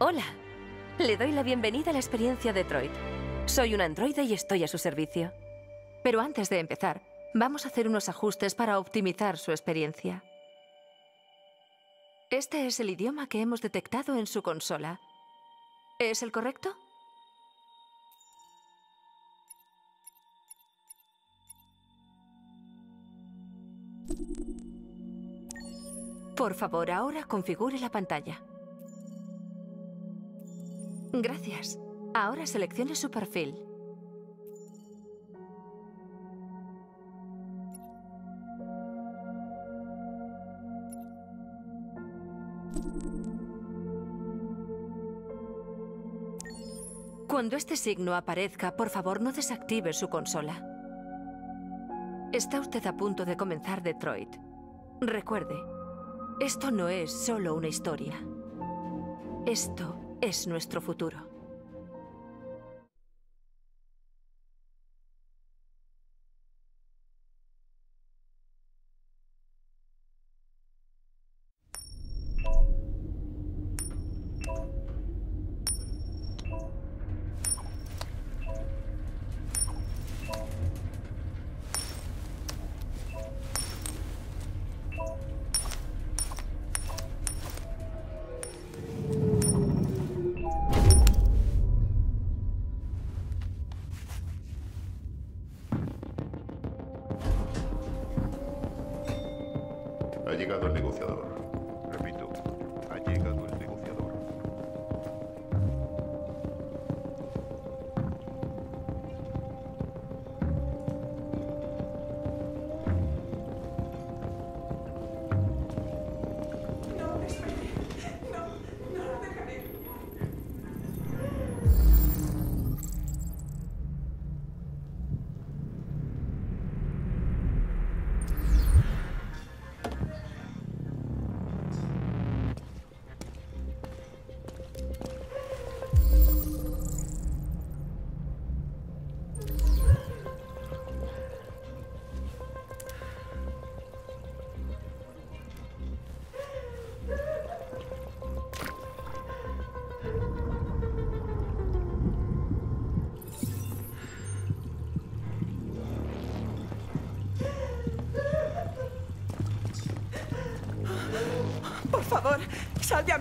Hola. Le doy la bienvenida a la experiencia Detroit. Soy un androide y estoy a su servicio. Pero antes de empezar, vamos a hacer unos ajustes para optimizar su experiencia. Este es el idioma que hemos detectado en su consola. ¿Es el correcto? Por favor, ahora configure la pantalla. Gracias. Ahora seleccione su perfil. Cuando este signo aparezca, por favor no desactive su consola. Está usted a punto de comenzar Detroit. Recuerde, esto no es solo una historia. Esto es nuestro futuro.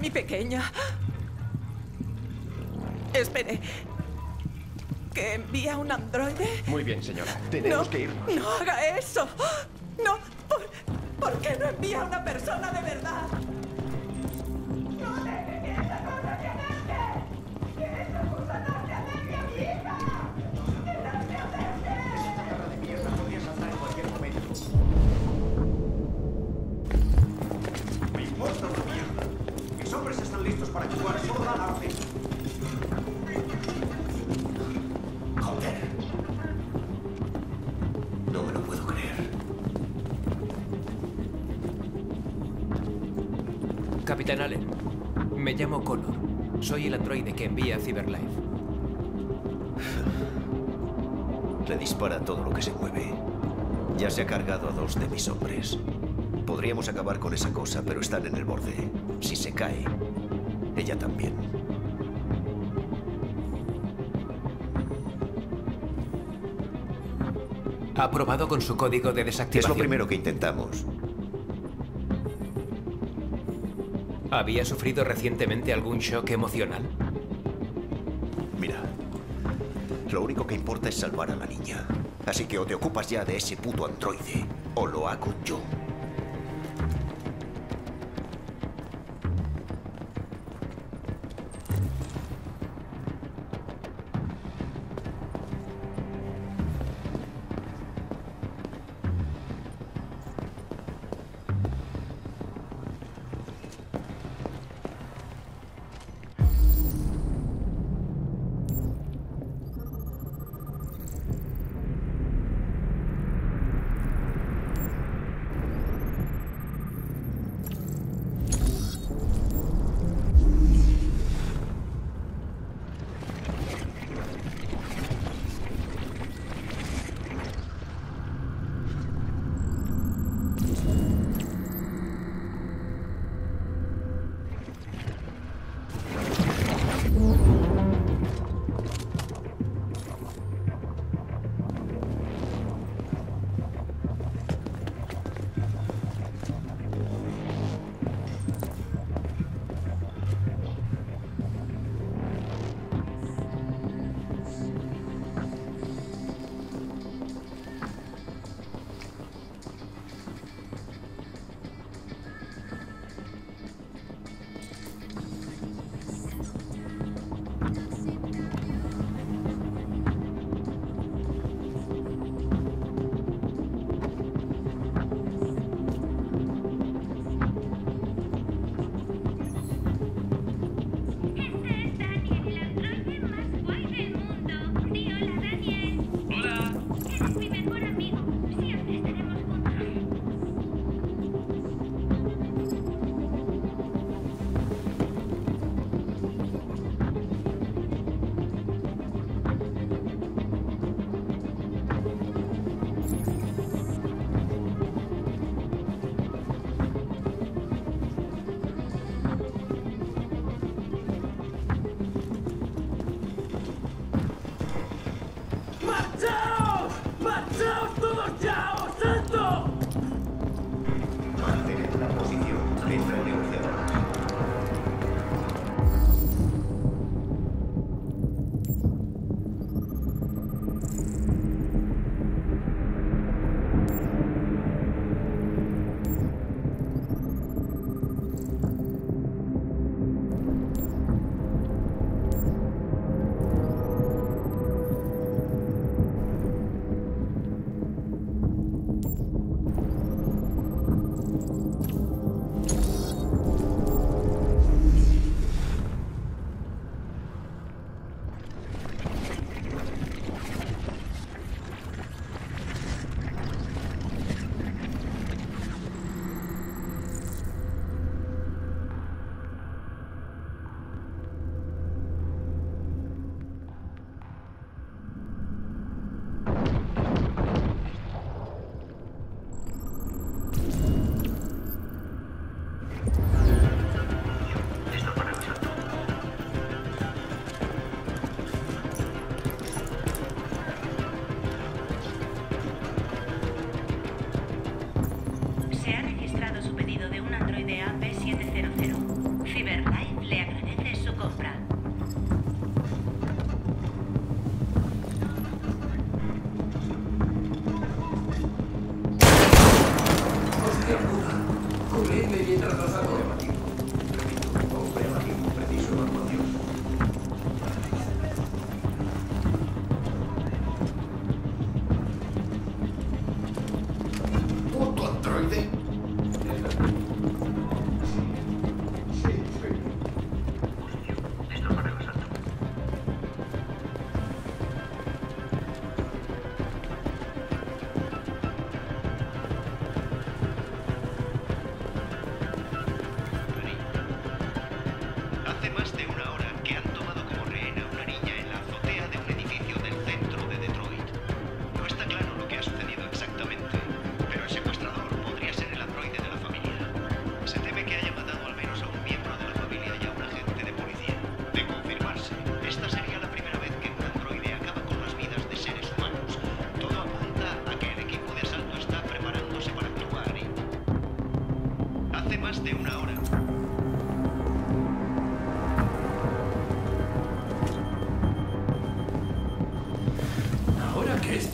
A pequeña. Espere. ¿Que envía un androide? Muy bien, señora. No, Tenemos que ir. no haga eso. No, ¿por, ¿por qué no envía una persona de verdad? Soy el androide que envía Cyberlife. Le dispara todo lo que se mueve. Ya se ha cargado a dos de mis hombres. Podríamos acabar con esa cosa, pero están en el borde. Si se cae, ella también. ¿Ha probado con su código de Es desactivación? lo primero que intentamos. ¿Había sufrido recientemente algún shock emocional? Mira, lo único que importa es salvar a la niña. Así que o te ocupas ya de ese puto androide, o lo hago yo.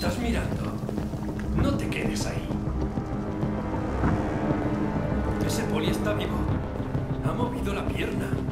estás mirando? No te quedes ahí. Ese poli está vivo. Ha movido la pierna.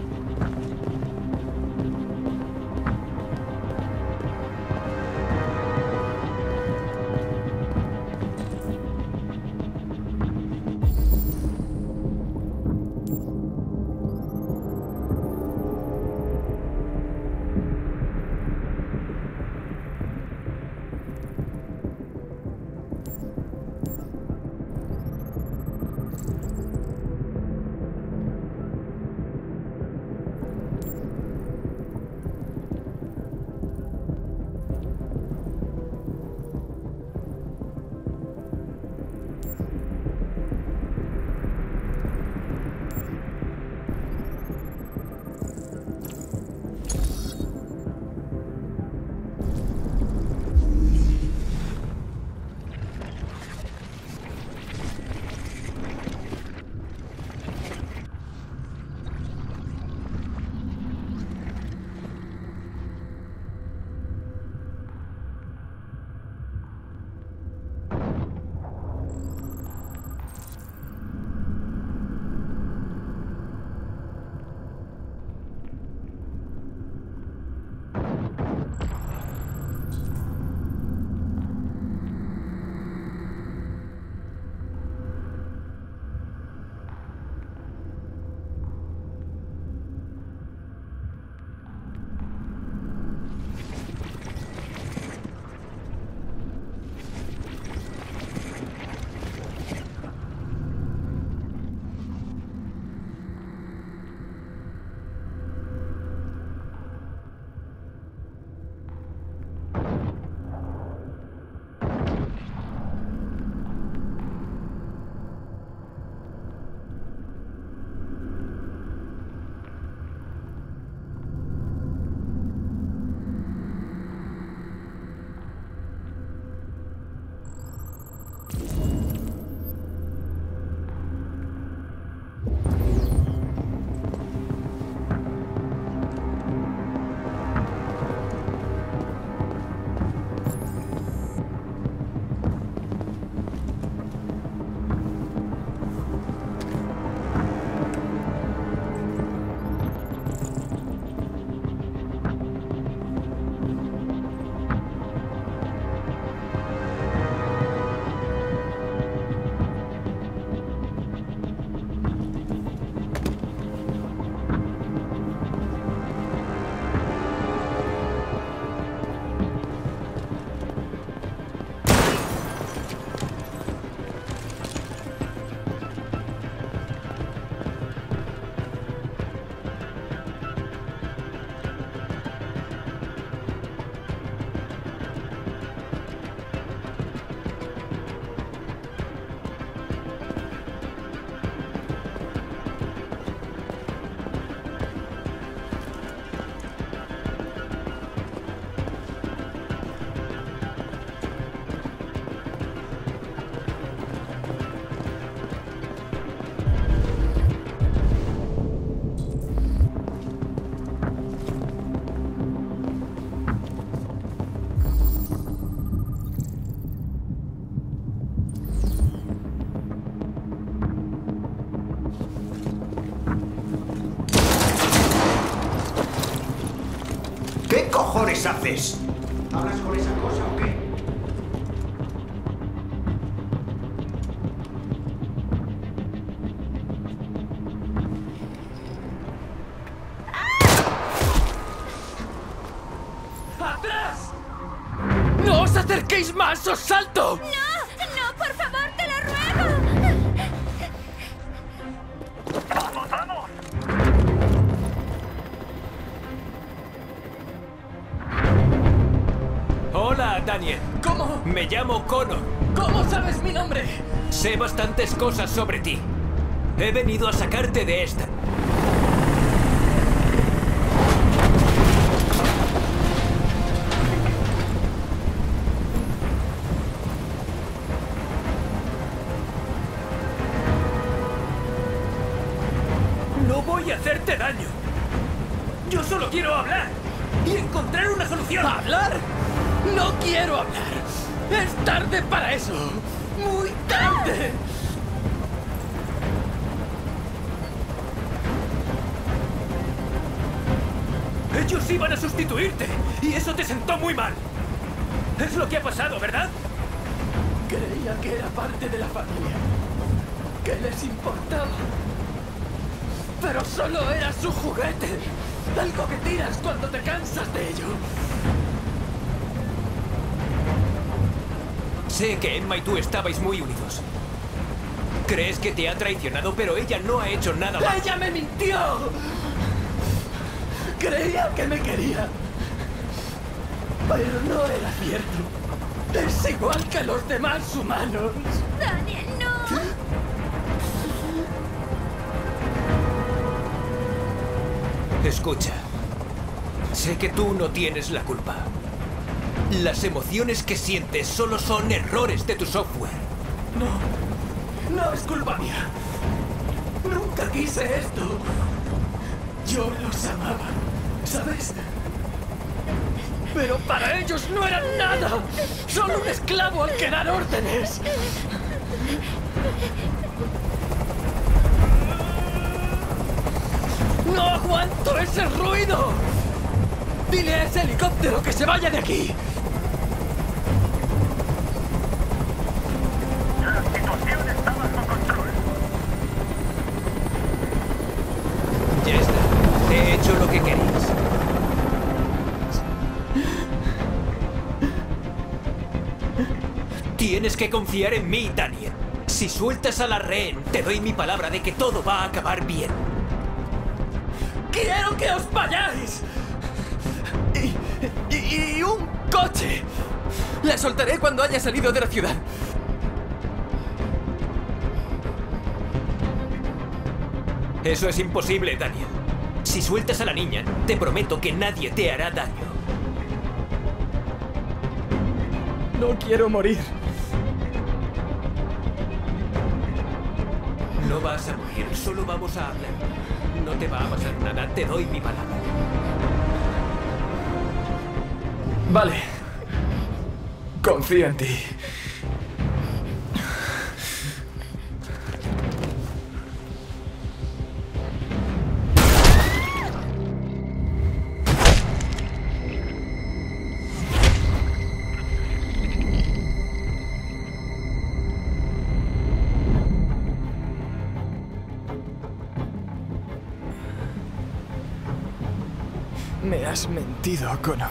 Acerquéis más! ¡Os salto! ¡No! ¡No, por favor, te lo ruego! Hola, Daniel. ¿Cómo? Me llamo Connor. ¿Cómo sabes mi nombre? Sé bastantes cosas sobre ti. He venido a sacarte de esta. Estabais muy unidos. Crees que te ha traicionado, pero ella no ha hecho nada malo. ¡Ella me mintió! Creía que me quería. Pero no era cierto. Es igual que los demás humanos. Daniel, no. Escucha. Sé que tú no tienes la culpa. Las emociones que sientes solo son errores de tu software. No, no es culpa mía. Nunca quise esto. Yo los amaba, ¿sabes? Pero para ellos no eran nada. Solo un esclavo al que dar órdenes. ¡No aguanto ese ruido! Dile a ese helicóptero que se vaya de aquí. Tienes que confiar en mí, Daniel. Si sueltas a la rehén, te doy mi palabra de que todo va a acabar bien. ¡Quiero que os vayáis! Y, y- y un coche. La soltaré cuando haya salido de la ciudad. Eso es imposible, Daniel. Si sueltas a la niña, te prometo que nadie te hará daño. No quiero morir. Solo vamos a hablar. No te va a pasar nada, te doy mi palabra. Vale. Confío en ti. Has mentido, Connor.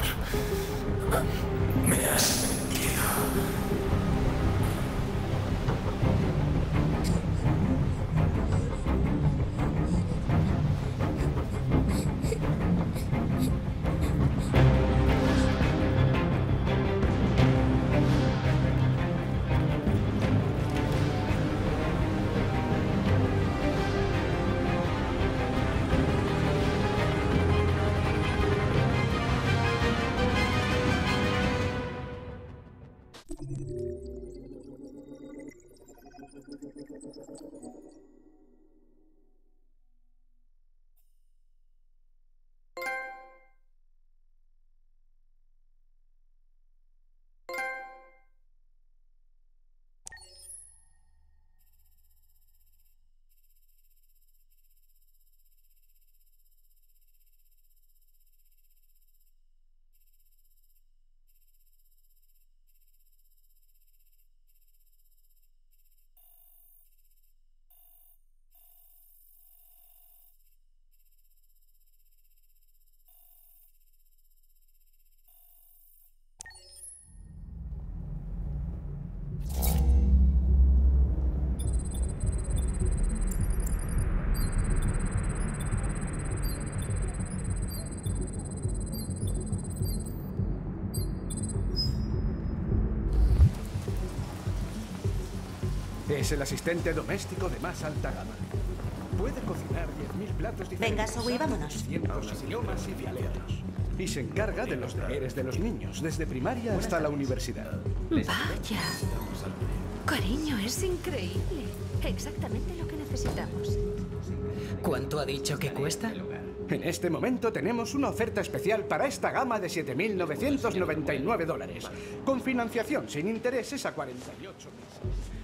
Es el asistente doméstico de más alta gama. Puede cocinar 10.000 platos diferentes. Venga, Zoe, vámonos. Cientos idiomas y dialectos. Y se encarga de los deberes de los niños, desde primaria hasta la universidad. Vaya. Cariño, es increíble. Exactamente lo que necesitamos. ¿Cuánto ha dicho que cuesta? En este momento tenemos una oferta especial para esta gama de 7.999 dólares, con financiación sin intereses a 48 meses.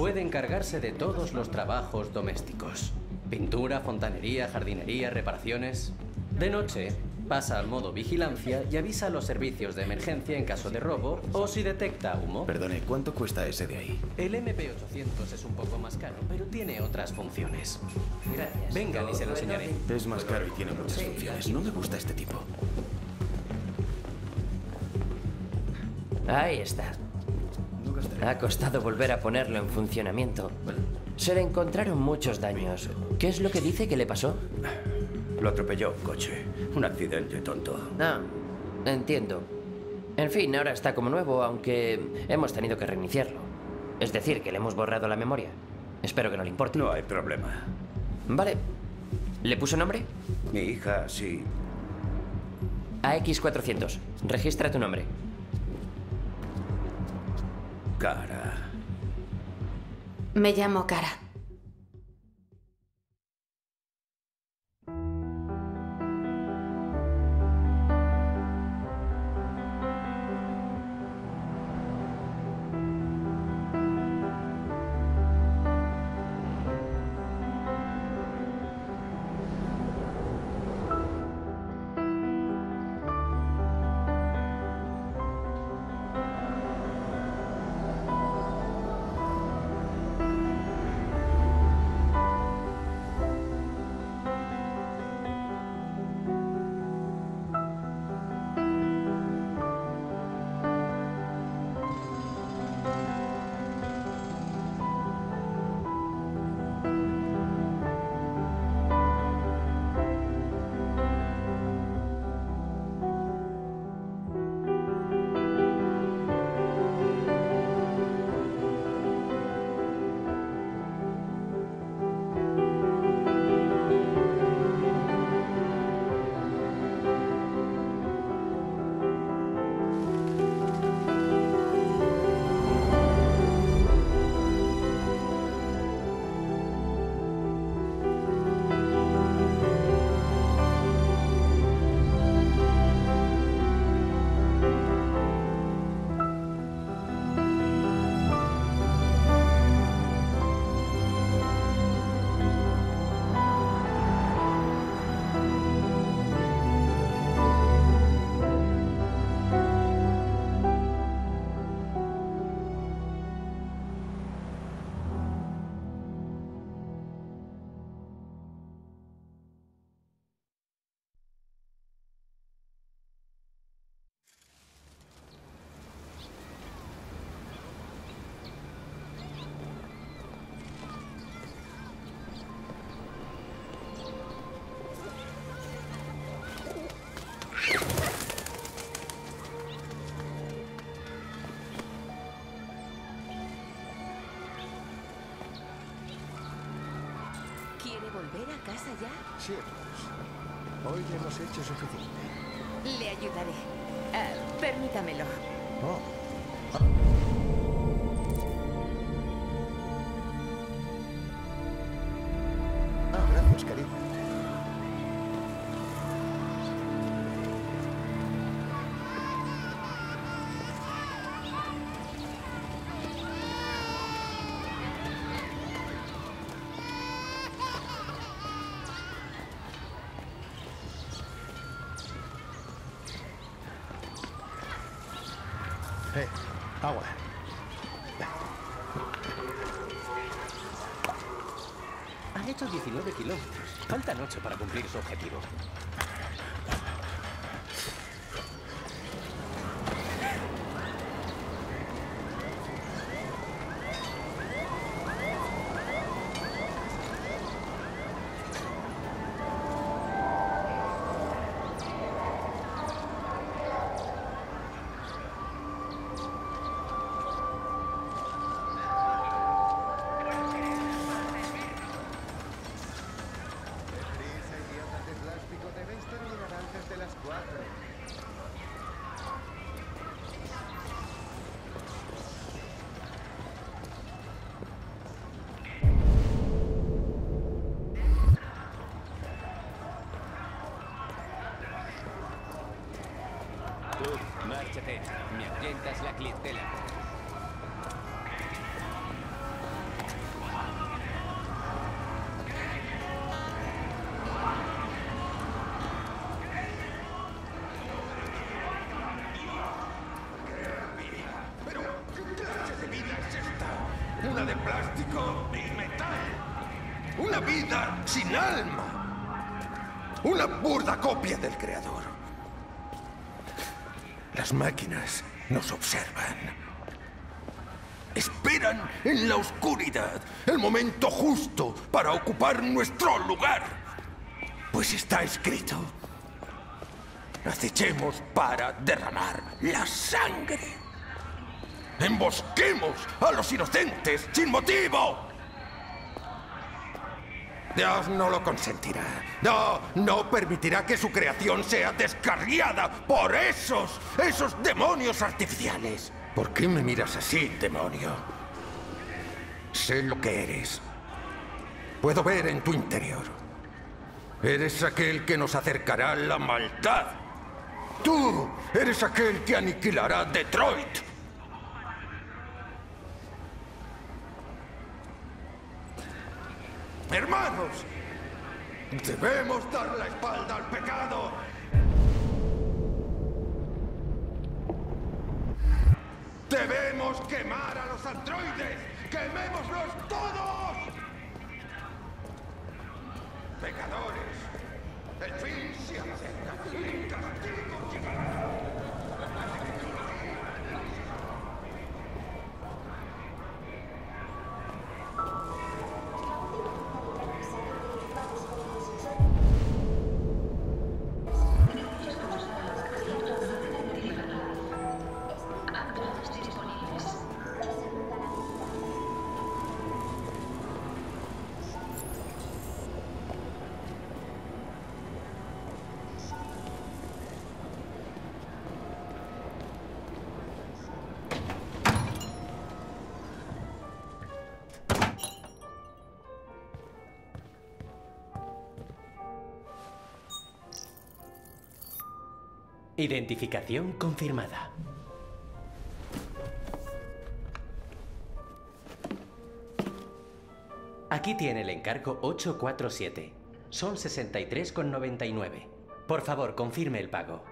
Puede encargarse de todos los trabajos domésticos. Pintura, fontanería, jardinería, reparaciones. De noche, pasa al modo vigilancia y avisa a los servicios de emergencia en caso de robo o si detecta humo. Perdone, ¿cuánto cuesta ese de ahí? El MP800 es un poco más caro, pero tiene otras funciones. Gracias. Vengan y se lo enseñaré. Es más caro y tiene muchas funciones. No me gusta este tipo. Ahí está. Ha costado volver a ponerlo en funcionamiento. Se le encontraron muchos daños. ¿Qué es lo que dice que le pasó? Lo atropelló un coche. Un accidente tonto. Ah, entiendo. En fin, ahora está como nuevo, aunque hemos tenido que reiniciarlo. Es decir, que le hemos borrado la memoria. Espero que no le importe. No hay problema. Vale. ¿Le puso nombre? Mi hija, sí. AX400. Registra tu nombre. Cara. Me llamo Cara. Volver a casa ya? Sí, amigos. Hoy hemos hecho suficiente. Le ayudaré. Ah, permítamelo. 19 kilómetros. Faltan 8 para cumplir su objetivo. Una de plástico y metal. Una vida sin alma. Una burda copia del creador. Las máquinas nos observan. Esperan en la oscuridad el momento justo para ocupar nuestro lugar. Pues está escrito. Acechemos para derramar la sangre. Embosquemos a los inocentes sin motivo. Dios no lo consentirá. No, no permitirá que su creación sea descarriada por esos, esos demonios artificiales. ¿Por qué me miras así, demonio? Sé lo que eres. Puedo ver en tu interior. Eres aquel que nos acercará a la maldad. Tú eres aquel que aniquilará Detroit. Hermanos, debemos dar la espalda al pecado. Debemos quemar a los androides. ¡Quemémoslos todos! Pecadores, el fin se acerca. El castigo llegará. Identificación confirmada. Aquí tiene el encargo 847. Son 63,99. Por favor, confirme el pago.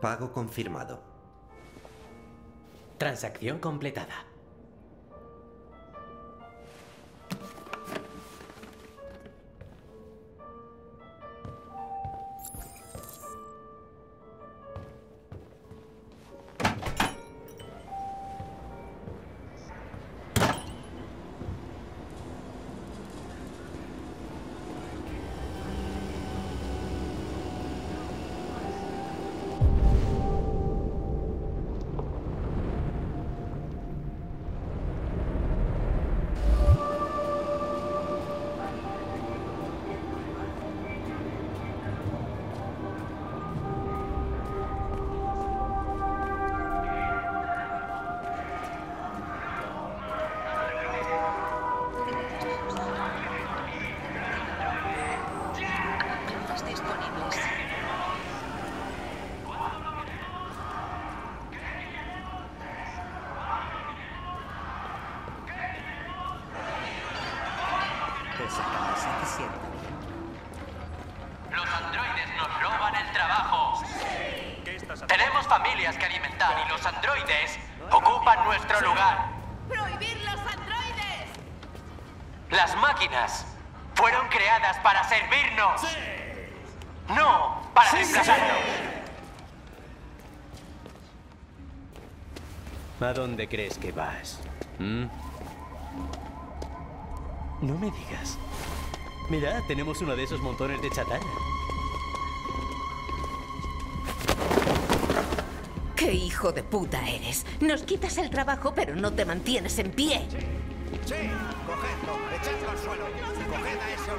Pago confirmado. Transacción completada. ¿A dónde crees que vas? ¿Mm? No me digas. Mira, tenemos uno de esos montones de chatarra. ¡Qué hijo de puta eres! Nos quitas el trabajo, pero no te mantienes en pie. Sí, cogedlo, echadlo al suelo. Coged a ese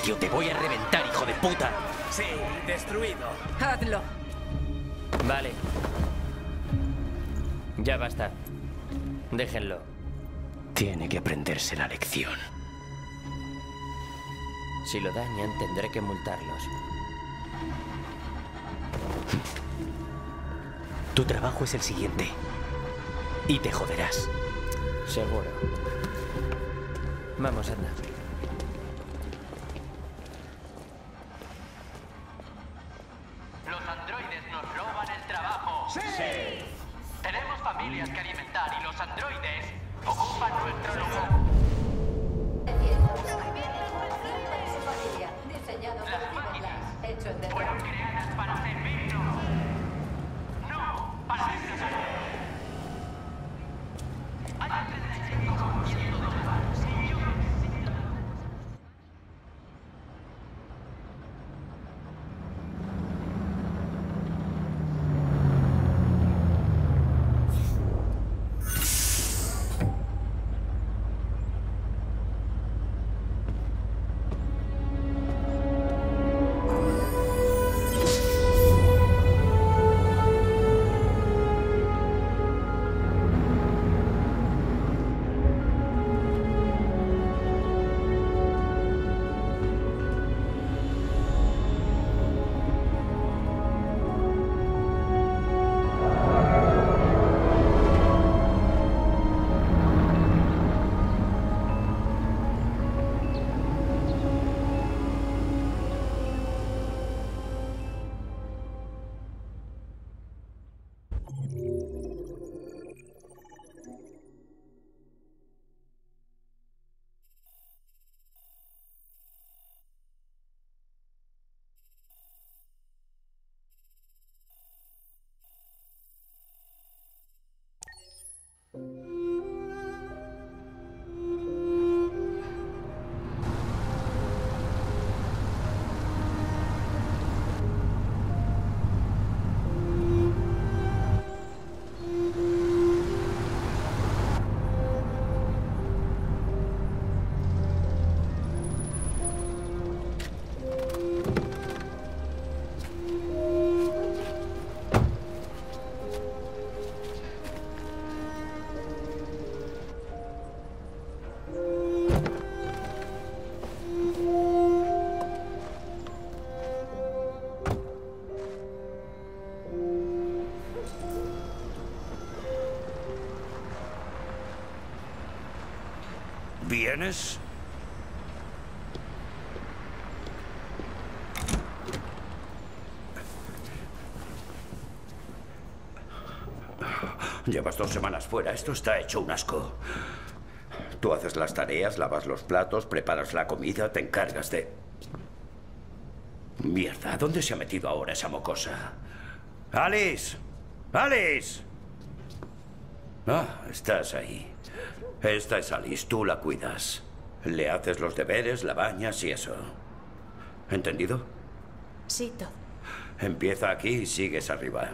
sitio. Te voy a reventar, hijo de puta. Sí, destruido. Hazlo. Vale. Ya basta. Déjenlo. Tiene que aprenderse la lección. Si lo dañan, tendré que multarlos. Tu trabajo es el siguiente. Y te joderás. Seguro. Vamos, anda. Llevas dos semanas fuera. Esto está hecho un asco. Tú haces las tareas, lavas los platos, preparas la comida, te encargas de... Mierda, ¿dónde se ha metido ahora esa mocosa? ¡Alice! ¡Alice! Ah, estás ahí. Esta es Alice, tú la cuidas. Le haces los deberes, la bañas y eso. ¿Entendido? Sí, todo. Empieza aquí y sigues arriba.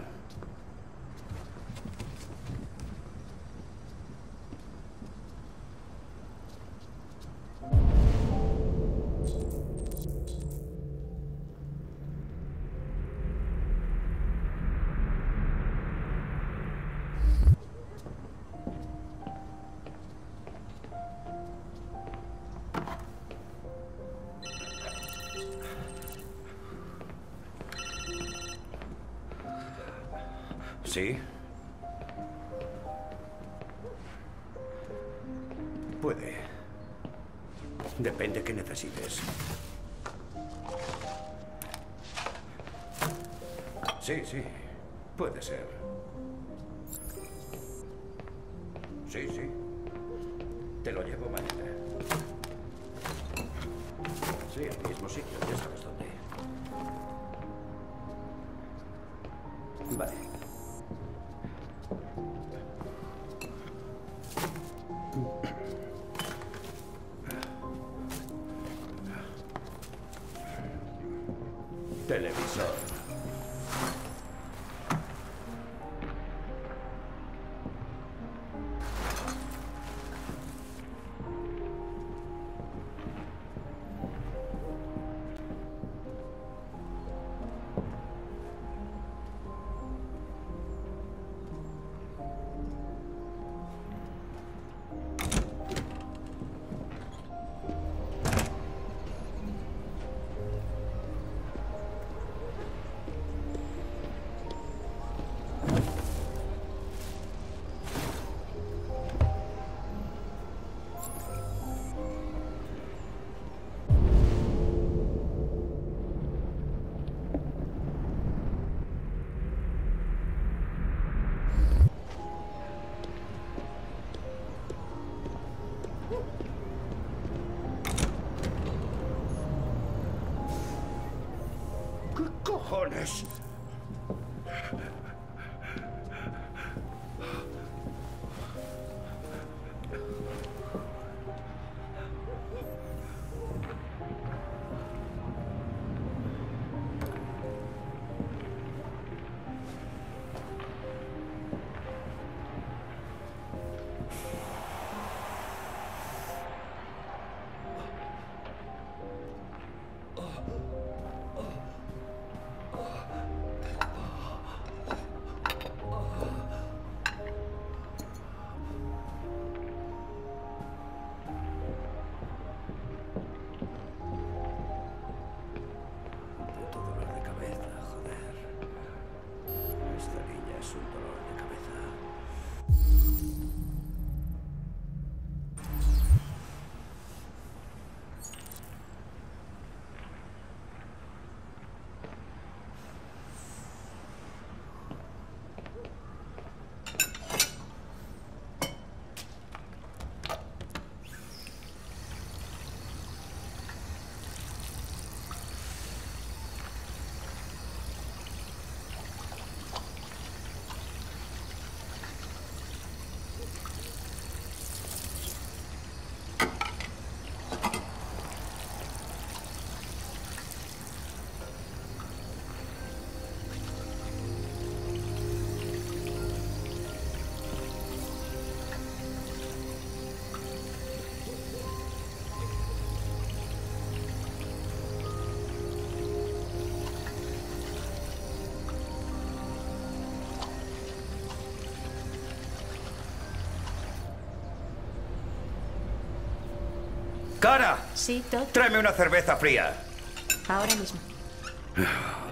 So. darkness ¡Cara! Sí, Todd. Tráeme una cerveza fría. Ahora mismo.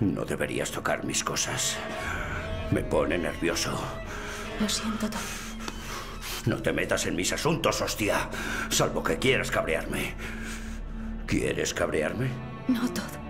No deberías tocar mis cosas. Me pone nervioso. Lo siento, Tom. No te metas en mis asuntos, hostia. Salvo que quieras cabrearme. ¿Quieres cabrearme? No todo.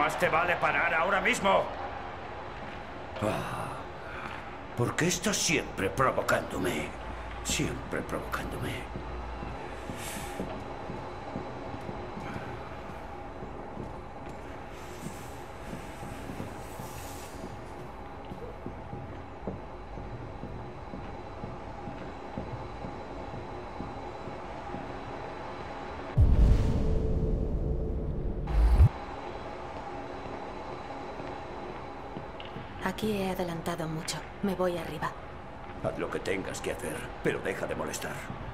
Más te vale parar ahora mismo. Ah, ¿Por qué estás siempre provocándome? Siempre provocándome. Aquí he adelantado mucho. Me voy arriba. Haz lo que hacer, pero deja de molestar.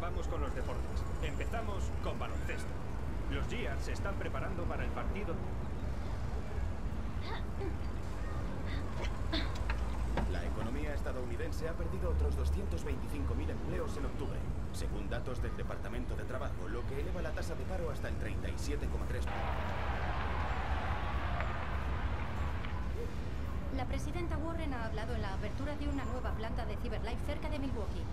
Vamos con los deportes. Empezamos con baloncesto. Los Gears se están preparando para el partido. La economía estadounidense ha perdido otros 225.000 empleos en octubre, según datos del Departamento de Trabajo, lo que eleva la tasa de paro hasta el 37,3%. La presidenta Warren ha hablado en la apertura de una nueva planta de CyberLife cerca de Milwaukee.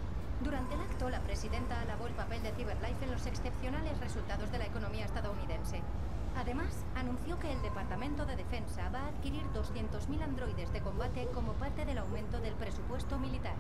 Durante el acto, la presidenta alabó el papel de CyberLife en los excepcionales resultados de la economía estadounidense. Además, anunció que el Departamento de Defensa va a adquirir 200.000 androides de combate como parte del aumento del presupuesto militar.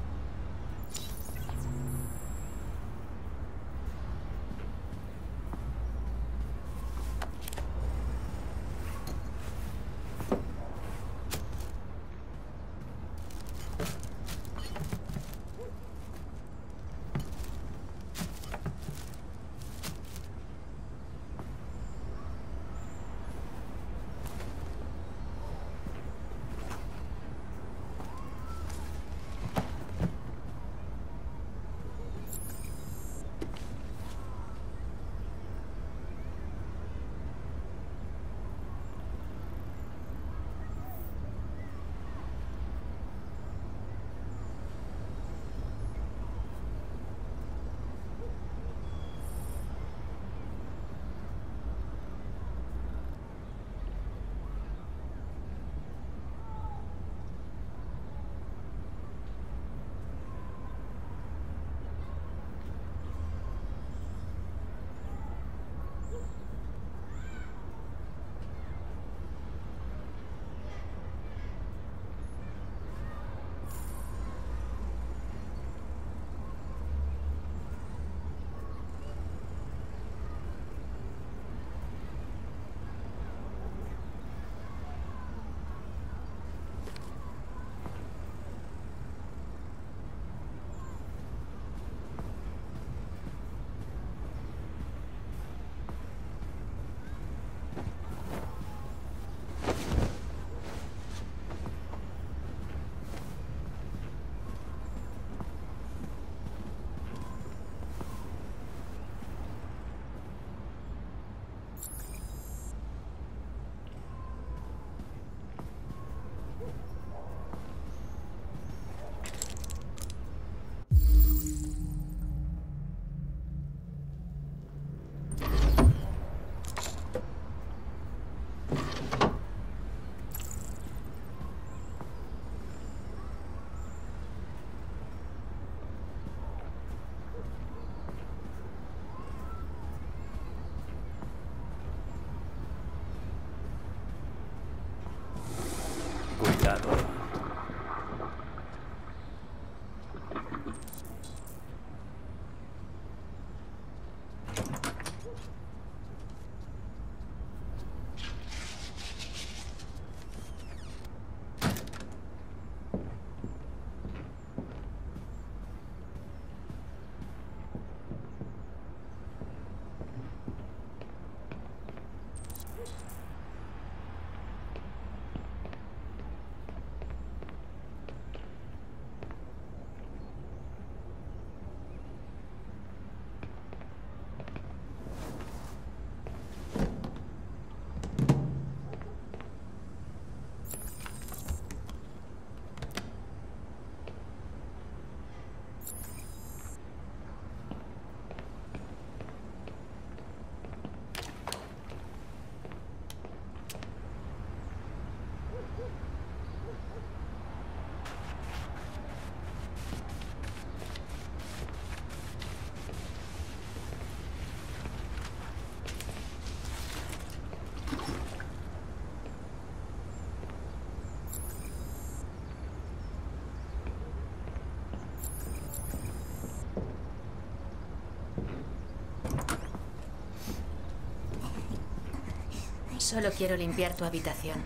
Solo quiero limpiar tu habitación.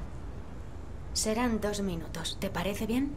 Serán dos minutos. ¿Te parece bien?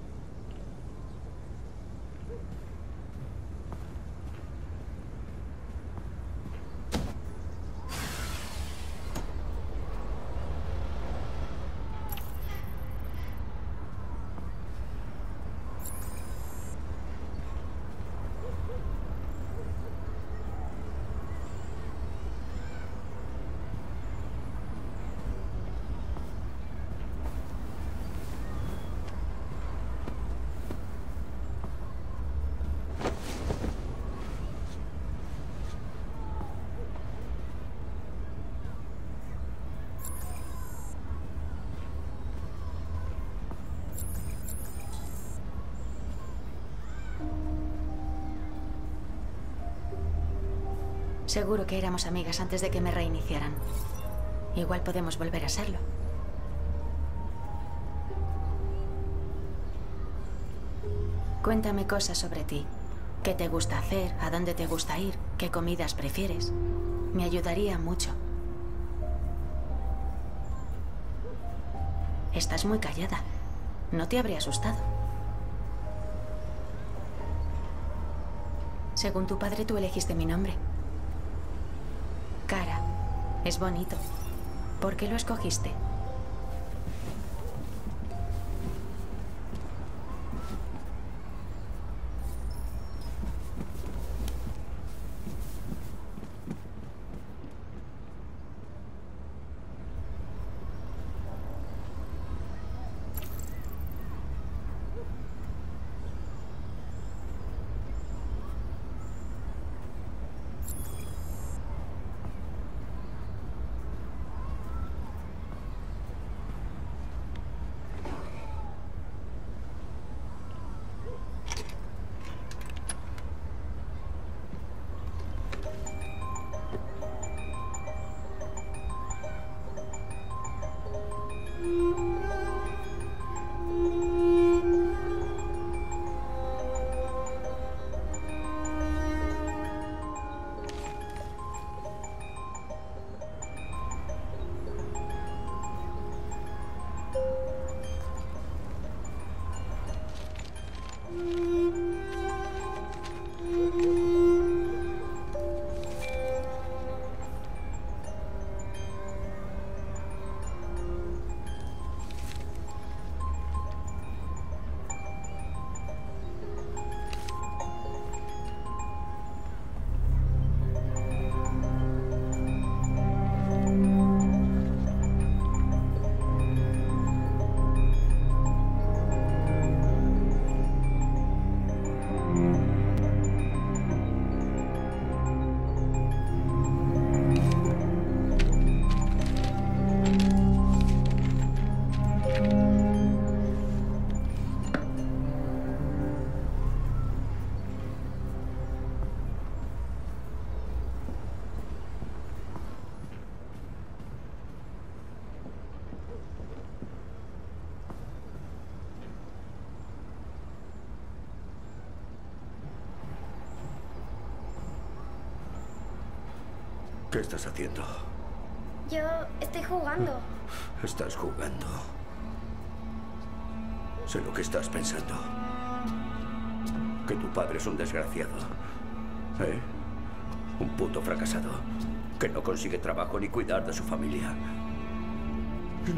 Seguro que éramos amigas antes de que me reiniciaran. Igual podemos volver a serlo. Cuéntame cosas sobre ti. ¿Qué te gusta hacer? ¿A dónde te gusta ir? ¿Qué comidas prefieres? Me ayudaría mucho. Estás muy callada. No te habría asustado. Según tu padre, tú elegiste mi nombre. Cara. Es bonito. ¿Por qué lo escogiste? Estás haciendo? Yo estoy jugando. Estás jugando. Sé lo que estás pensando. Que tu padre es un desgraciado. ¿Eh? Un puto fracasado. Que no consigue trabajo ni cuidar de su familia.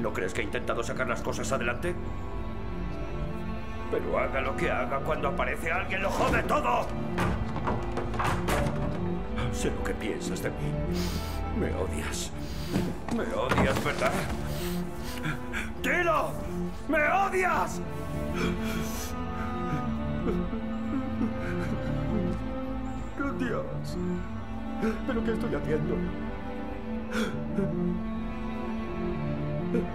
¿No crees que ha intentado sacar las cosas adelante? Pero haga lo que haga, cuando aparece alguien lo jode todo. Sé lo que piensas de mí. Me odias. Me odias, ¿verdad? ¡Dilo! ¡Me odias! ¡Oh, Dios! ¿Pero qué estoy haciendo?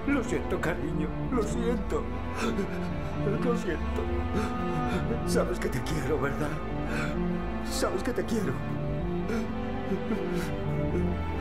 Lo siento, cariño. Lo siento. Lo siento. Sabes que te quiero, ¿verdad? Sabes que te quiero. Ha ha ha ha.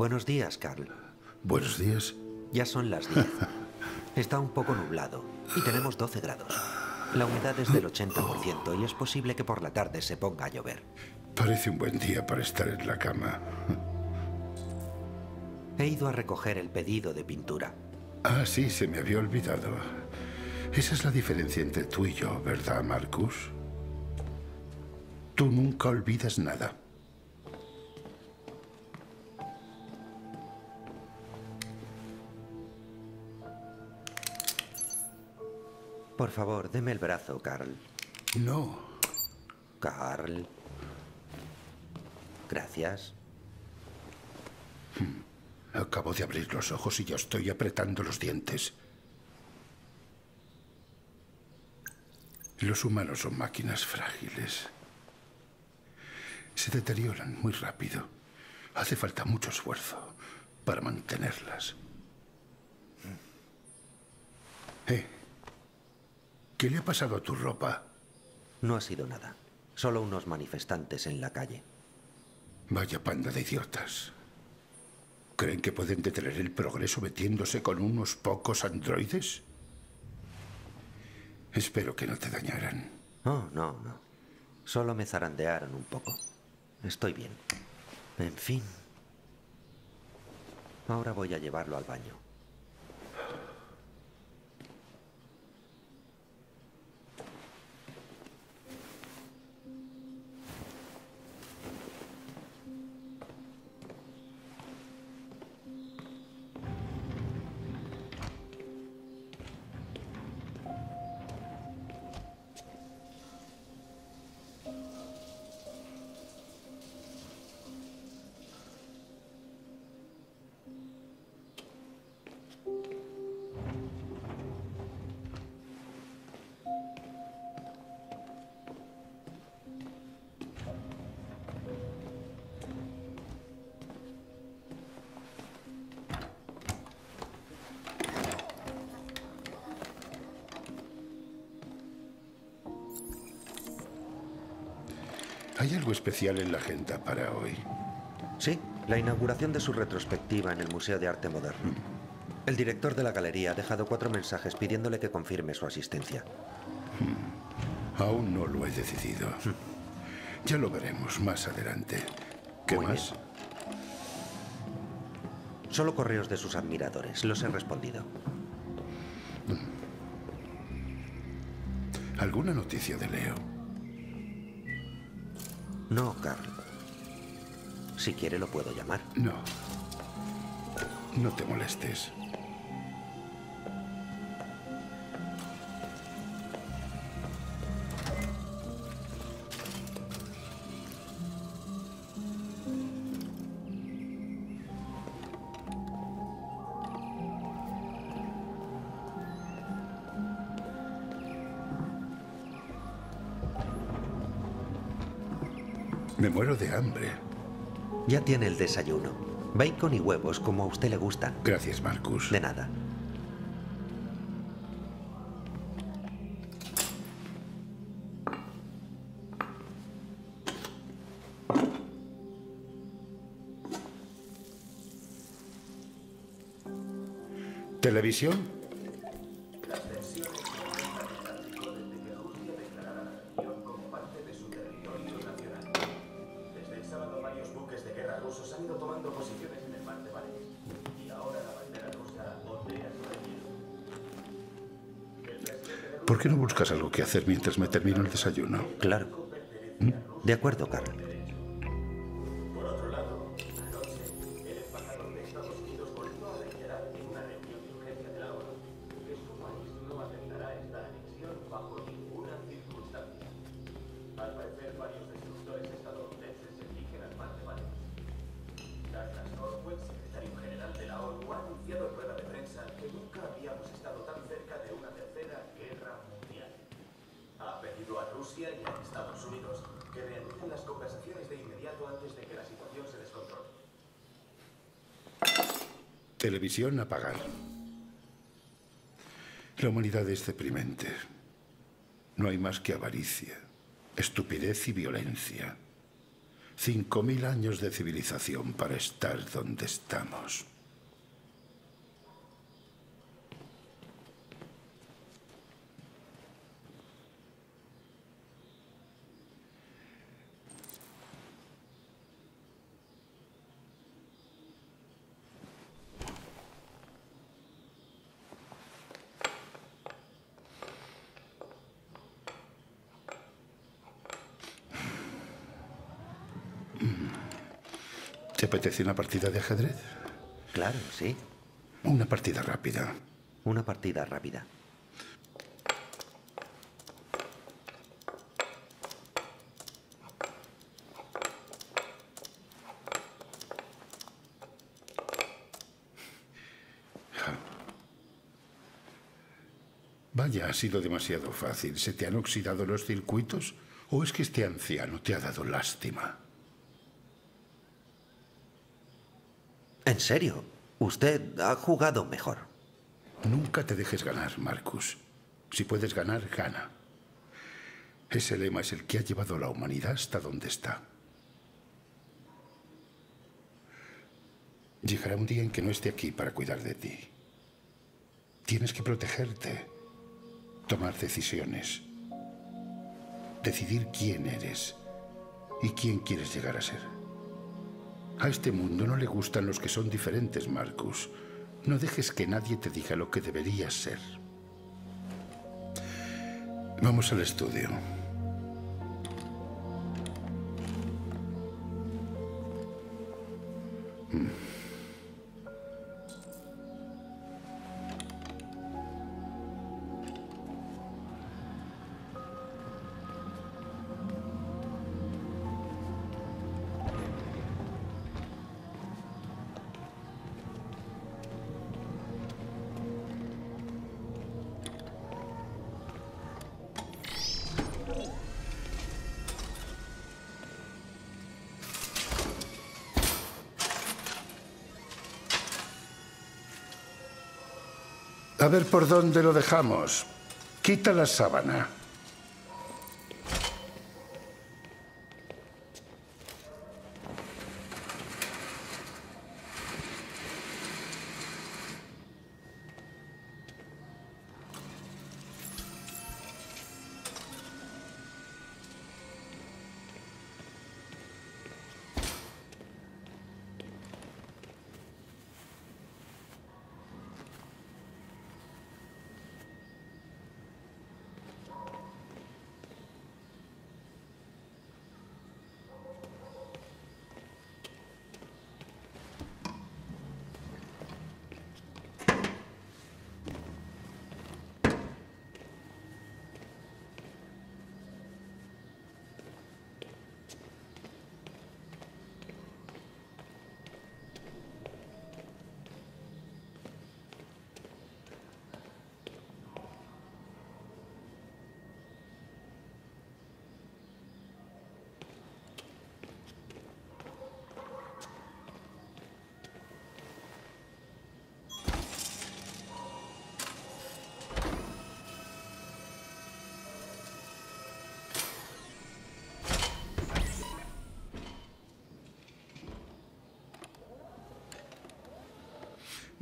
Buenos días, Carl. Buenos días. Ya son las 10. Está un poco nublado y tenemos 12 grados. La humedad es del 80% y es posible que por la tarde se ponga a llover. Parece un buen día para estar en la cama. He ido a recoger el pedido de pintura. Ah, sí, se me había olvidado. Esa es la diferencia entre tú y yo, ¿verdad, Marcus? Tú nunca olvidas nada. Por favor, deme el brazo, Carl. No. Carl. Gracias. Hmm. Acabo de abrir los ojos y ya estoy apretando los dientes. Los humanos son máquinas frágiles. Se deterioran muy rápido. Hace falta mucho esfuerzo para mantenerlas. Eh, ¿Qué le ha pasado a tu ropa? No ha sido nada. Solo unos manifestantes en la calle. Vaya panda de idiotas. ¿Creen que pueden detener el progreso metiéndose con unos pocos androides? Espero que no te dañaran. Oh, no, no. Solo me zarandearon un poco. Estoy bien. En fin. Ahora voy a llevarlo al baño. ¿Hay algo especial en la agenda para hoy? Sí, la inauguración de su retrospectiva en el Museo de Arte Moderno. El director de la galería ha dejado cuatro mensajes pidiéndole que confirme su asistencia. Aún no lo he decidido. Ya lo veremos más adelante. ¿Qué Muy más? Solo correos de sus admiradores. Los he respondido. ¿Alguna noticia de Leo? No, Carl. Si quiere lo puedo llamar. No. No te molestes. Me muero de hambre. Ya tiene el desayuno. Bacon y huevos, como a usted le gustan. Gracias, Marcus. De nada. ¿Televisión? ¿Por qué no buscas algo que hacer mientras me termino el desayuno? Claro. De acuerdo, Carl. La humanidad es deprimente. No hay más que avaricia, estupidez y violencia. Cinco mil años de civilización para estar donde estamos. ¿Te apetece una partida de ajedrez? Claro, sí. Una partida rápida. Una partida rápida. Vaya, ha sido demasiado fácil. ¿Se te han oxidado los circuitos? ¿O es que este anciano te ha dado lástima? En serio, usted ha jugado mejor. Nunca te dejes ganar, Marcus. Si puedes ganar, gana. Ese lema es el que ha llevado a la humanidad hasta donde está. Llegará un día en que no esté aquí para cuidar de ti. Tienes que protegerte, tomar decisiones, decidir quién eres y quién quieres llegar a ser. A este mundo no le gustan los que son diferentes, Marcus. No dejes que nadie te diga lo que deberías ser. Vamos al estudio. Mm. A ver por dónde lo dejamos. Quita la sábana.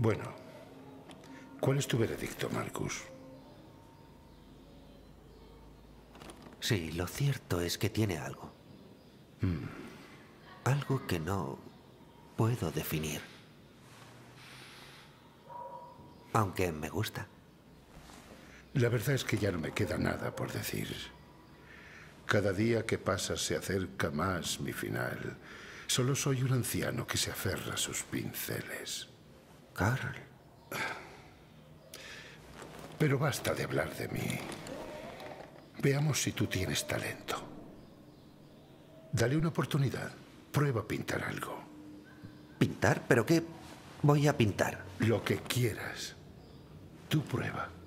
Bueno, ¿cuál es tu veredicto, Marcus? Sí, lo cierto es que tiene algo. Mm. Algo que no puedo definir. Aunque me gusta. La verdad es que ya no me queda nada por decir. Cada día que pasa se acerca más mi final. Solo soy un anciano que se aferra a sus pinceles. Carl. Pero basta de hablar de mí. Veamos si tú tienes talento. Dale una oportunidad. Prueba a pintar algo. ¿Pintar? ¿Pero qué voy a pintar? Lo que quieras. Tú prueba.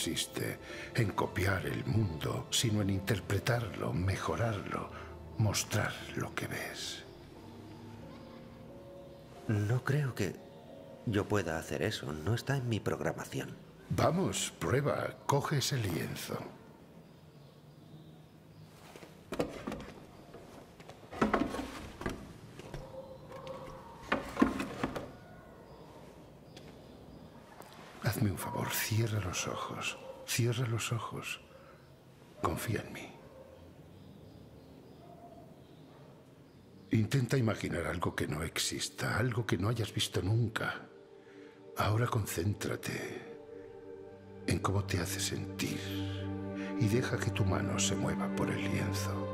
Consiste en copiar el mundo, sino en interpretarlo, mejorarlo, mostrar lo que ves. No creo que yo pueda hacer eso. No está en mi programación. Vamos, prueba. Coge ese lienzo. Hazme un favor, cierra los ojos. Cierra los ojos. Confía en mí. Intenta imaginar algo que no exista, algo que no hayas visto nunca. Ahora concéntrate en cómo te hace sentir y deja que tu mano se mueva por el lienzo.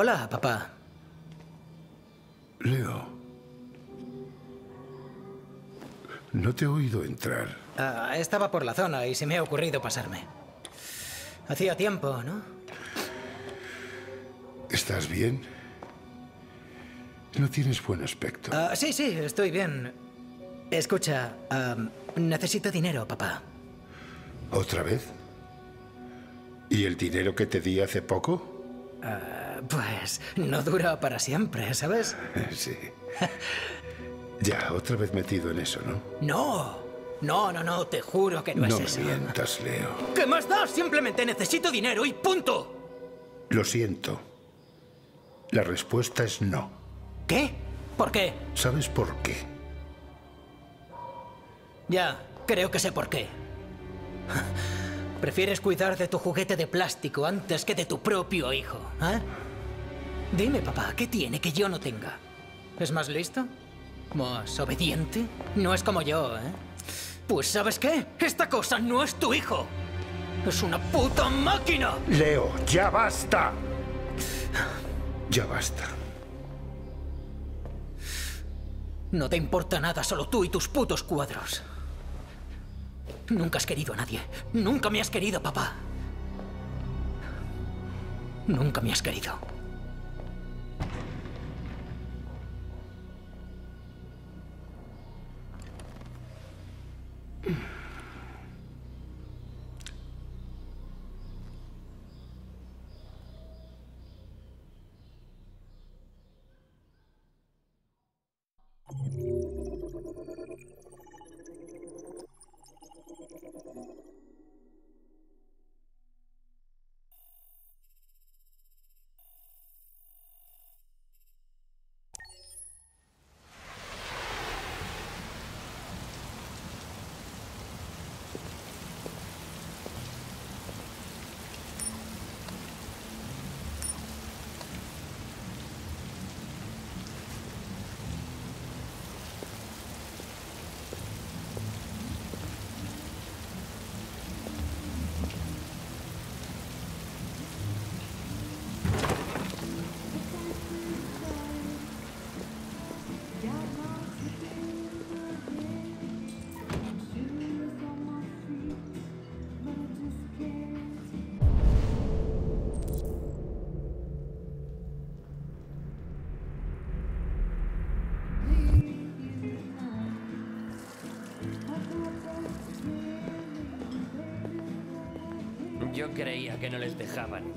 Hola, papá. Leo. No te he oído entrar. Ah, estaba por la zona y se me ha ocurrido pasarme. Hacía tiempo, ¿no? ¿Estás bien? No tienes buen aspecto. Ah, sí, sí, estoy bien. Escucha, necesito dinero, papá. ¿Otra vez? ¿Y el dinero que te di hace poco? Ah, pues no dura para siempre, ¿sabes? Sí. Ya, otra vez metido en eso, ¿no? No, no, no, no, te juro que no, es No me eso. mientas, Leo. ¿Qué más da? Simplemente necesito dinero y punto. Lo siento. La respuesta es no. ¿Qué? ¿Por qué? ¿Sabes por qué? Ya, creo que sé por qué. Prefieres cuidar de tu juguete de plástico antes que de tu propio hijo, ¿eh? Dime, papá, ¿qué tiene que yo no tenga? ¿Es más listo? ¿Más obediente? No es como yo, ¿eh? Pues ¿sabes qué? Esta cosa no es tu hijo. Es una puta máquina. Leo, ya basta. Ya basta. No te importa nada, solo tú y tus putos cuadros. Nunca has querido a nadie. Nunca me has querido, papá. Nunca me has querido. Mm-hmm. creía que no les dejaban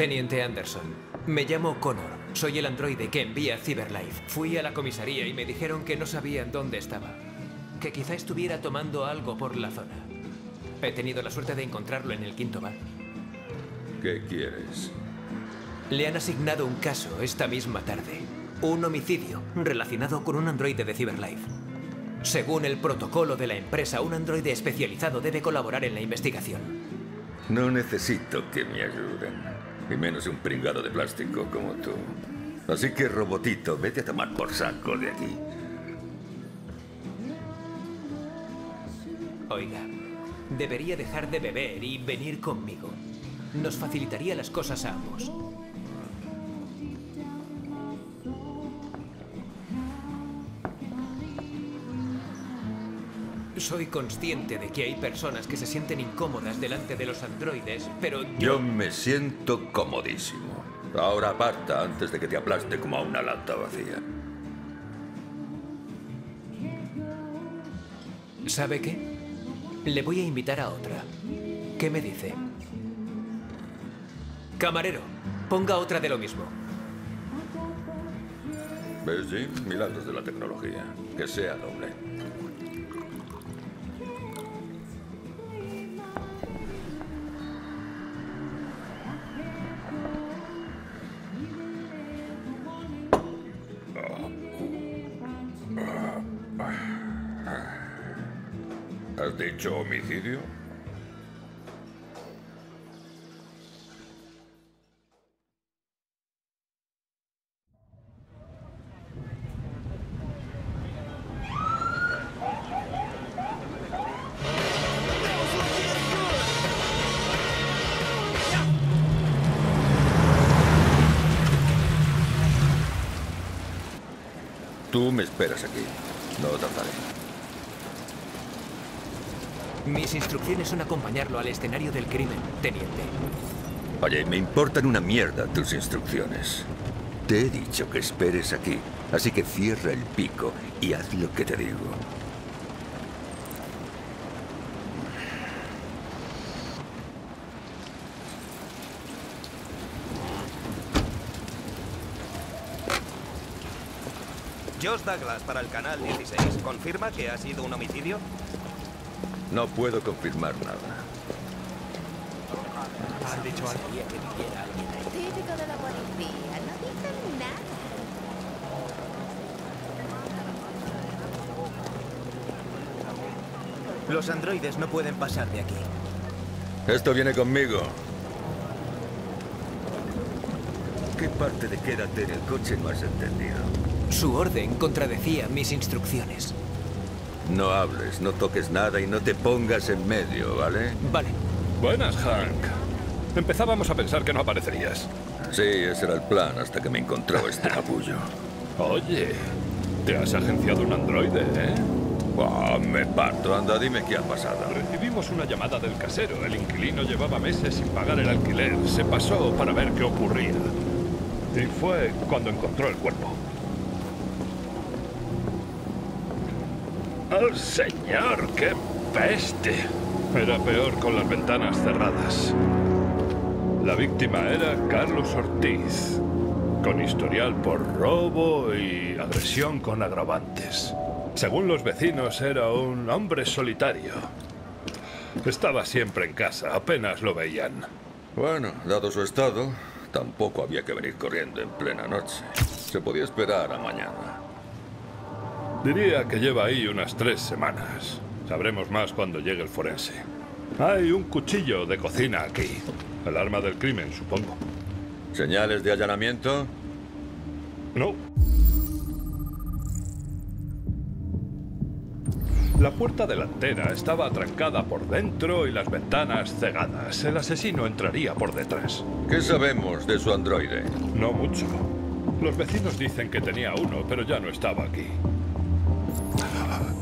Teniente Anderson, me llamo Connor. Soy el androide que envía Cyberlife. Fui a la comisaría y me dijeron que no sabían dónde estaba. Que quizá estuviera tomando algo por la zona. He tenido la suerte de encontrarlo en el quinto bar. ¿Qué quieres? Le han asignado un caso esta misma tarde. Un homicidio relacionado con un androide de Cyberlife. Según el protocolo de la empresa, un androide especializado debe colaborar en la investigación. No necesito que me ayuden. Y menos un pringado de plástico como tú. Así que, robotito, vete a tomar por saco de aquí. Oiga, debería dejar de beber y venir conmigo. Nos facilitaría las cosas a ambos. Soy consciente de que hay personas que se sienten incómodas delante de los androides, pero Yo me siento comodísimo. Ahora aparta antes de que te aplaste como a una lata vacía. ¿Sabe qué? Le voy a invitar a otra. ¿Qué me dice? Camarero, ponga otra de lo mismo. ¿Ves, Jim? Milagros de la tecnología. Que sea doble. Tú me esperas aquí. No tardaré. Mis instrucciones son acompañarlo al escenario del crimen, teniente. Oye, me importan una mierda tus instrucciones. Te he dicho que esperes aquí, así que cierra el pico y haz lo que te digo. Josh Douglas para el canal 16. ¿Confirma que ha sido un homicidio? No puedo confirmar nada. ¿Han dicho algo? Típico de la policía, no dicen nada. Los androides no pueden pasar de aquí. Esto viene conmigo. ¿Qué parte de quédate en el coche no has entendido? Su orden contradecía mis instrucciones. No hables, no toques nada y no te pongas en medio, ¿vale? Vale. Buenas, Hank. Empezábamos a pensar que no aparecerías. Sí, ese era el plan hasta que me encontró este capullo. Oye, te has agenciado un androide, ¿eh? Ah, me parto. Anda, dime qué ha pasado. Recibimos una llamada del casero. El inquilino llevaba meses sin pagar el alquiler. Se pasó para ver qué ocurría. Y fue cuando encontró el cuerpo. ¡Oh, señor! ¡Qué peste! Era peor con las ventanas cerradas. La víctima era Carlos Ortiz, con historial por robo y agresión con agravantes. Según los vecinos, era un hombre solitario. Estaba siempre en casa, apenas lo veían. Bueno, dado su estado, tampoco había que venir corriendo en plena noche. Se podía esperar a mañana. Diría que lleva ahí unas tres semanas. Sabremos más cuando llegue el forense. Hay un cuchillo de cocina aquí. El arma del crimen, supongo. ¿Señales de allanamiento? No. La puerta delantera estaba atrancada por dentro y las ventanas cegadas. El asesino entraría por detrás. ¿Qué sabemos de su androide? No mucho. Los vecinos dicen que tenía uno, pero ya no estaba aquí.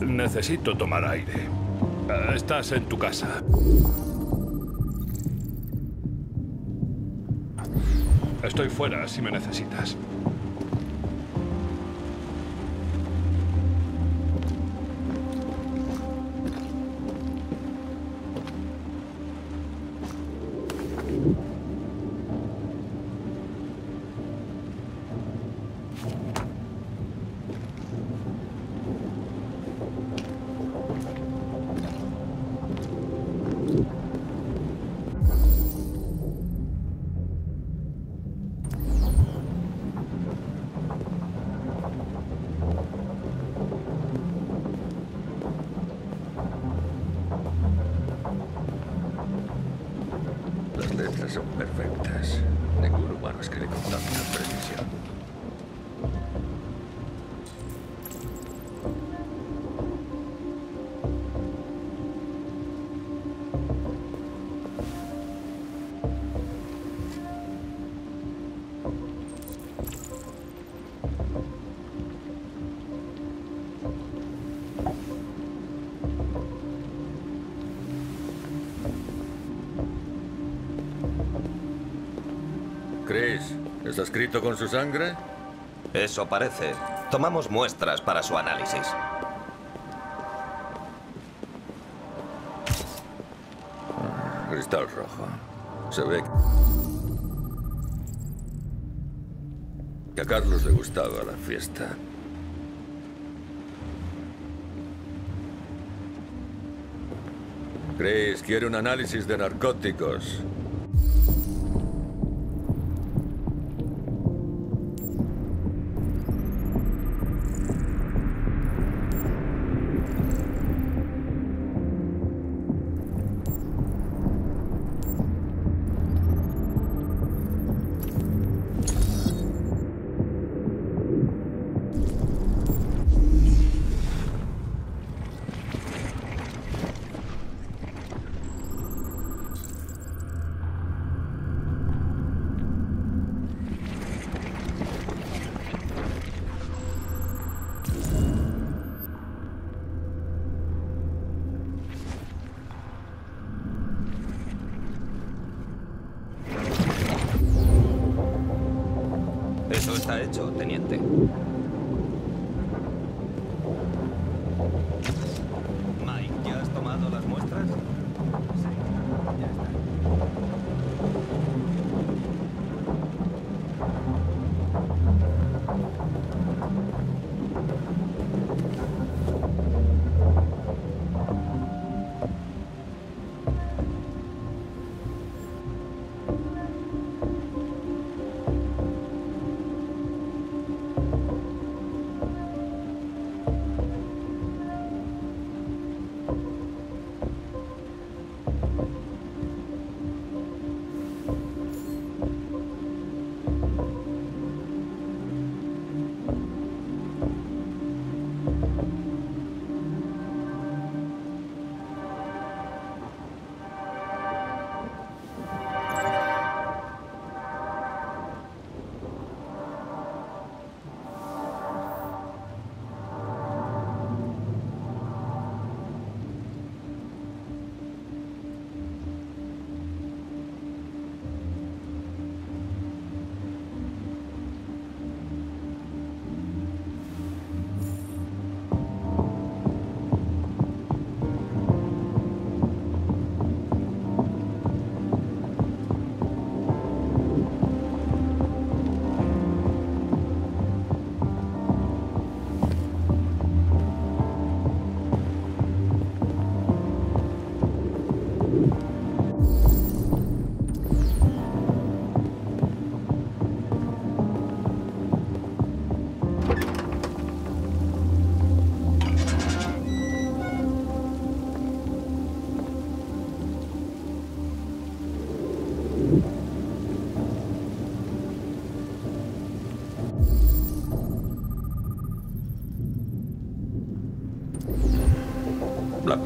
Necesito tomar aire. Estás en tu casa. Estoy fuera si me necesitas. Son perfectas. Ningún humano escribe con tanta precisión. ¿Está escrito con su sangre? Eso parece. Tomamos muestras para su análisis. Cristal rojo. Se ve que a Carlos le gustaba la fiesta. Chris, quiere un análisis de narcóticos.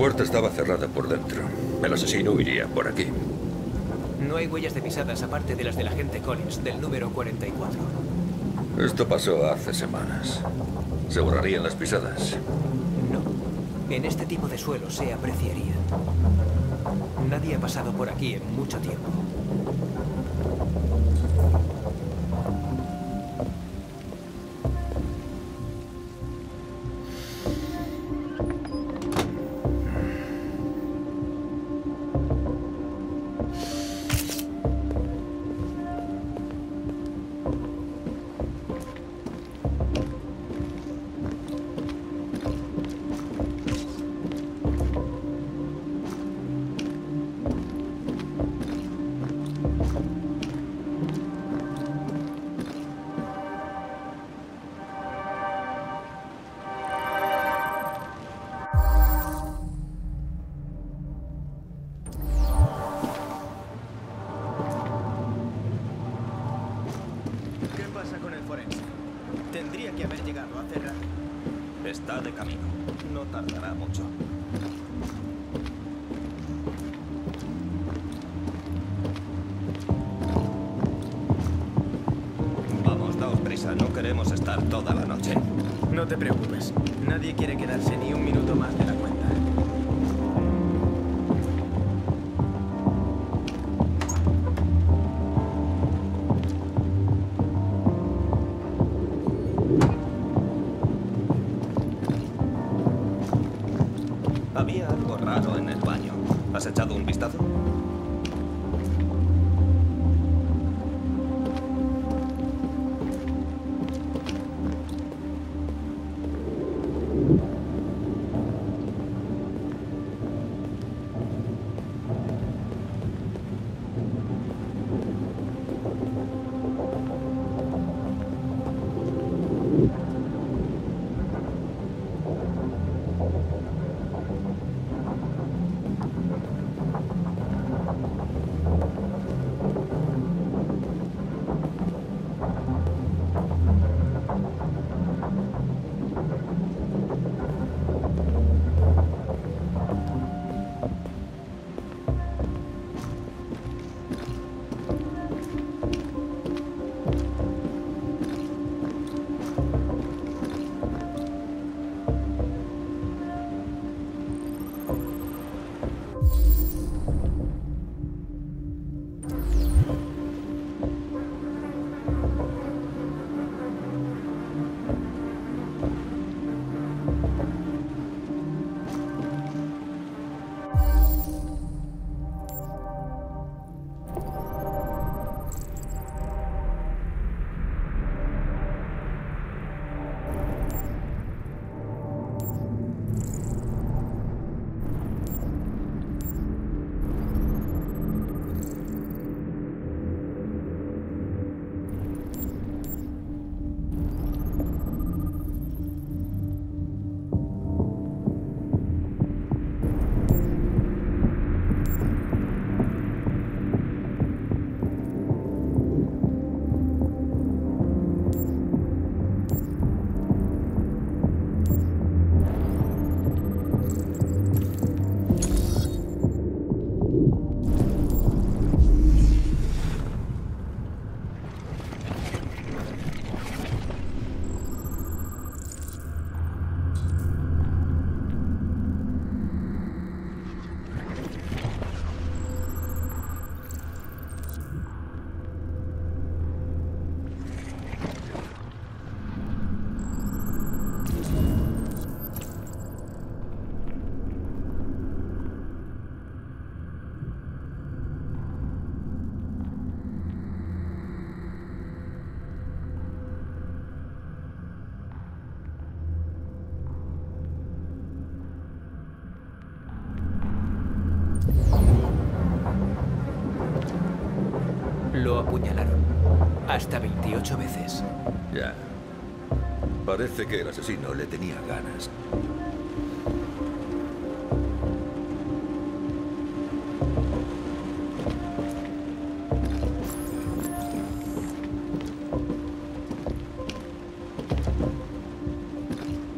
Puerta estaba cerrada por dentro. El asesino iría por aquí. No hay huellas de pisadas aparte de las del agente Collins, del número 44. Esto pasó hace semanas. ¿Se borrarían las pisadas? No. En este tipo de suelo se apreciaría. Nadie ha pasado por aquí en mucho tiempo. Lo apuñalaron. Hasta 28 veces. Ya. Parece que el asesino le tenía ganas.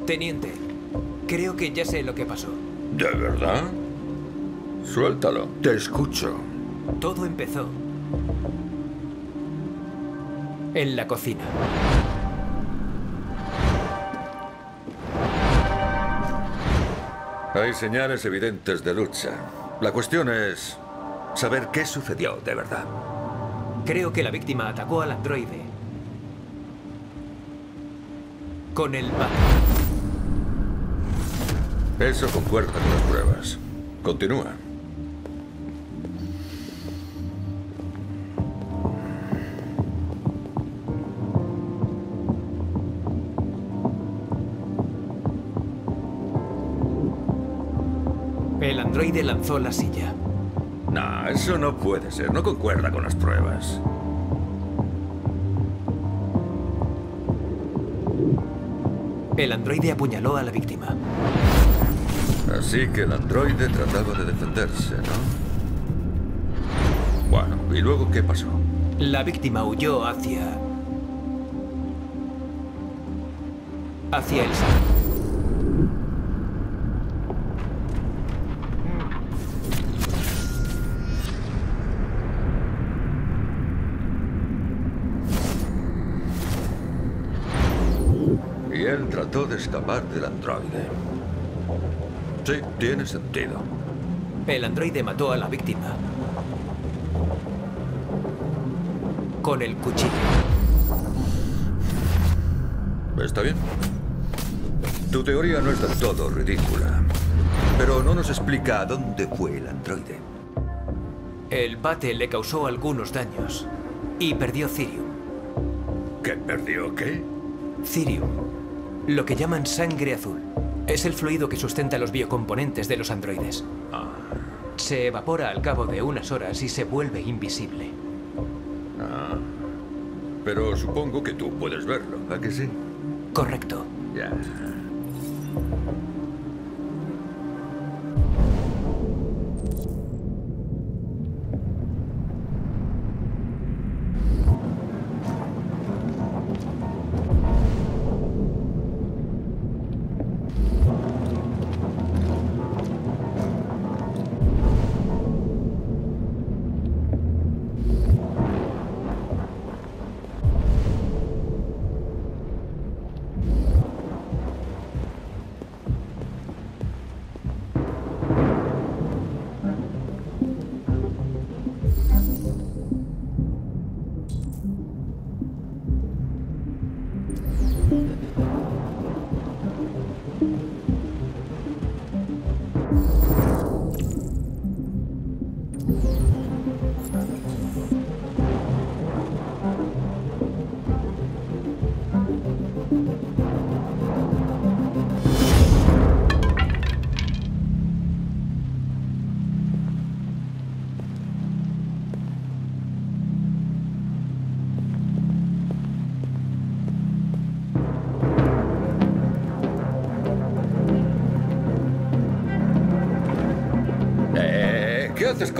Teniente, creo que ya sé lo que pasó. ¿De verdad? Suéltalo. Te escucho. Todo empezó en la cocina. Hay señales evidentes de lucha. La cuestión es saber qué sucedió de verdad. Creo que la víctima atacó al androide con el bate. Eso concuerda con las pruebas. Continúa. Lanzó la silla. No, eso no puede ser. No concuerda con las pruebas. El androide apuñaló a la víctima. Así que el androide trataba de defenderse, ¿no? Bueno, ¿y luego qué pasó? La víctima huyó hacia... hacia el salón. Escapar del androide. Sí, tiene sentido. El androide mató a la víctima. Con el cuchillo. Está bien. Tu teoría no es del todo ridícula. Pero no nos explica a dónde fue el androide. El bate le causó algunos daños. Y perdió Cirium. ¿Qué perdió qué? Cirium. Lo que llaman sangre azul. Es el fluido que sustenta los biocomponentes de los androides. Se evapora al cabo de unas horas y se vuelve invisible. Ah. Pero supongo que tú puedes verlo, ¿a que sí? Correcto. Ya.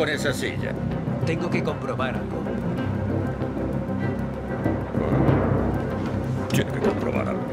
Con esa silla? Tengo que comprobar algo. Tiene que comprobar algo.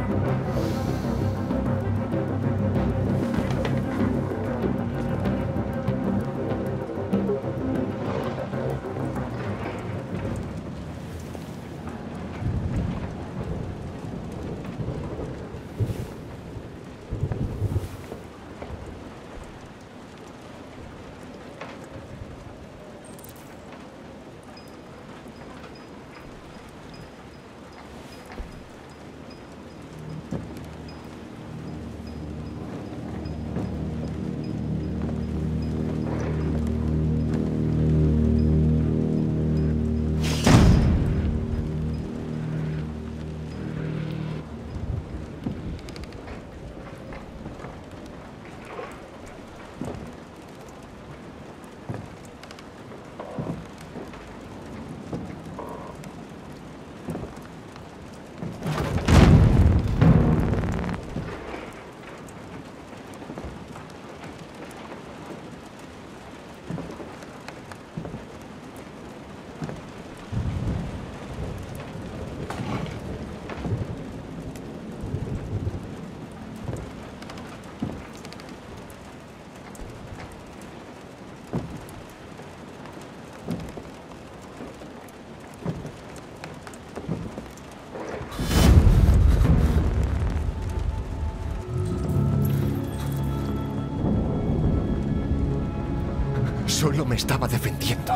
Solo me estaba defendiendo.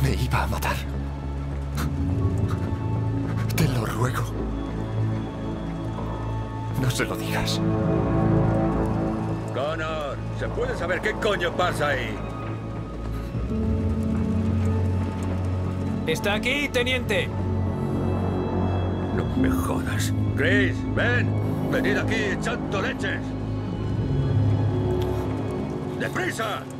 Me iba a matar. Te lo ruego. No se lo digas. Connor, ¿se puede saber qué coño pasa ahí? ¿Está aquí, teniente? No me jodas. Chris, ven. Venid aquí echando leches. ¡Deprisa!